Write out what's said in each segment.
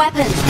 Weapon.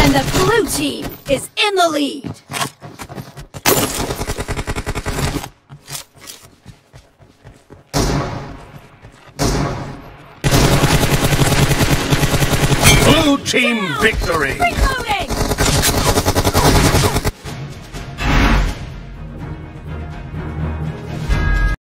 and the blue team is in the lead. Blue team victory!